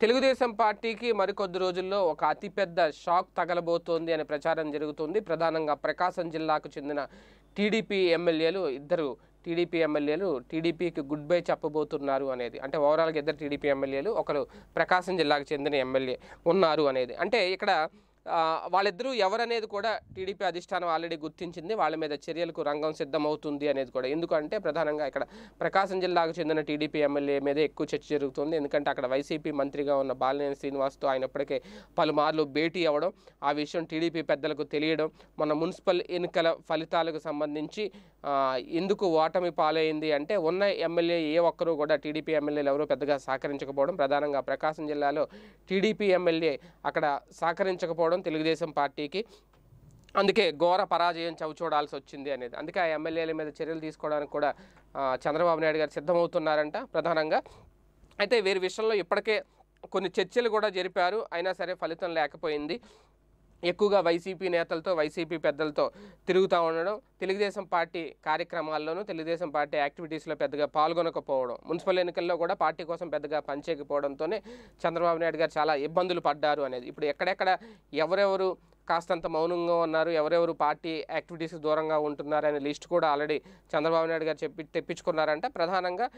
తెలుగుదేశం పార్టీకి మరికొద్ది రోజుల్లో ఒక అతిపెద్ద షాక్ తగలబోతోంది అనే ప్రచారం జరుగుతుంది. ప్రధానంగా ప్రకాశం జిల్లాకు చెందిన టీడీపీ ఎమ్మెల్యేలు ఇద్దరు టీడీపీ ఎమ్మెల్యేలు టీడీపీకి గుడ్ బై చెప్పబోతున్నారు అనేది. అంటే ఓవరాల్గా ఇద్దరు టీడీపీ ఎమ్మెల్యేలు ఒకరు ప్రకాశం జిల్లాకు చెందిన ఎమ్మెల్యే ఉన్నారు అనేది. అంటే ఇక్కడ వాళ్ళిద్దరూ ఎవరనేది కూడా టీడీపీ అధిష్టానం ఆల్రెడీ గుర్తించింది. వాళ్ళ మీద చర్యలకు రంగం సిద్ధమవుతుంది అనేది కూడా. ఎందుకంటే ప్రధానంగా ఇక్కడ ప్రకాశం జిల్లాకు చెందిన టీడీపీ ఎమ్మెల్యే మీద ఎక్కువ చర్చ జరుగుతుంది. ఎందుకంటే అక్కడ వైసీపీ మంత్రిగా ఉన్న బాలినేని శ్రీనివాస్తో ఆయన ఇప్పటికే పలుమార్లు భేటీ అవ్వడం ఆ విషయం టీడీపీ పెద్దలకు తెలియడం మన మున్సిపల్ ఎన్నికల ఫలితాలకు సంబంధించి ఎందుకు ఓటమి పాలైంది అంటే ఉన్న ఎమ్మెల్యే ఏ ఒక్కరూ కూడా టీడీపీ ఎమ్మెల్యేలు ఎవరూ పెద్దగా సహకరించకపోవడం ప్రధానంగా ప్రకాశం జిల్లాలో టీడీపీ ఎమ్మెల్యే అక్కడ సహకరించకపోవడం తెలుగుదేశం పార్టీకి. అందుకే ఘోర పరాజయం చవిచూడాల్సి వచ్చింది అనేది. అందుకే ఆ ఎమ్మెల్యేల మీద చర్యలు తీసుకోవడానికి కూడా చంద్రబాబు నాయుడు గారు సిద్ధమవుతున్నారంట ప్రధానంగా. అయితే వీరి విషయంలో ఇప్పటికే కొన్ని చర్చలు కూడా జరిపారు. అయినా సరే ఫలితం లేకపోయింది. ఎక్కువగా వైసీపీ నేతలతో వైసీపీ పెద్దలతో తిరుగుతూ ఉండడం తెలుగుదేశం పార్టీ కార్యక్రమాల్లోనూ తెలుగుదేశం పార్టీ యాక్టివిటీస్లో పెద్దగా పాల్గొనకపోవడం మున్సిపల్ ఎన్నికల్లో కూడా పార్టీ కోసం పెద్దగా పనిచేయకపోవడంతోనే చంద్రబాబు నాయుడు గారు చాలా ఇబ్బందులు పడ్డారు అనేది. ఇప్పుడు ఎక్కడెక్కడ ఎవరెవరు కాస్తంత మౌనంగా ఉన్నారు. ఎవరెవరు పార్టీ యాక్టివిటీస్ దూరంగా ఉంటున్నారు అనే లిస్ట్ కూడా ఆల్రెడీ చంద్రబాబు నాయుడు గారు చెప్పి తెప్పించుకున్నారంట. ప్రధానంగా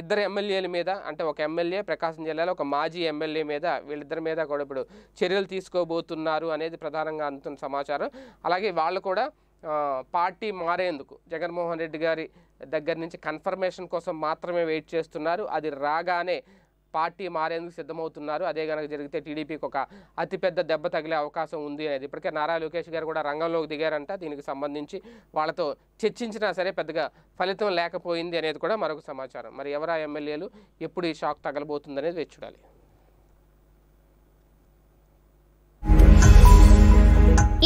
ఇద్దరు ఎమ్మెల్యేల మీద అంటే ఒక ఎమ్మెల్యే ప్రకాశం జిల్లాలో ఒక మాజీ ఎమ్మెల్యే మీద వీళ్ళిద్దరి మీద కూడా ఇప్పుడు చర్యలు తీసుకోబోతున్నారు అనేది ప్రధానంగా అందుతున్న సమాచారం. అలాగే వాళ్ళు కూడా పార్టీ మారేందుకు జగన్మోహన్ రెడ్డి గారి దగ్గర నుంచి కన్ఫర్మేషన్ కోసం మాత్రమే వెయిట్ చేస్తున్నారు. అది రాగానే పార్టీ మారేందుకు సిద్ధమవుతున్నారు. అదే కనుక జరిగితే టీడీపీకి ఒక అతిపెద్ద దెబ్బ తగిలే అవకాశం ఉంది అనేది. ఇప్పటికే నారా లోకేష్ గారు కూడా రంగంలోకి దిగారంట. దీనికి సంబంధించి వాళ్ళతో చర్చించినా సరే పెద్దగా ఫలితం లేకపోయింది అనేది కూడా మరొక సమాచారం. మరి ఎవరా ఎమ్మెల్యేలు? ఎప్పుడు ఈ షాక్ తగలబోతుంది అనేది వేచి చూడాలి.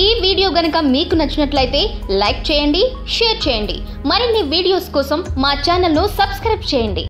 ఈ వీడియో గనక మీకు నచ్చినట్లయితే లైక్ చేయండి షేర్ చేయండి. మరిన్ని వీడియోస్ కోసం మా ఛానల్ను సబ్స్క్రైబ్ చేయండి.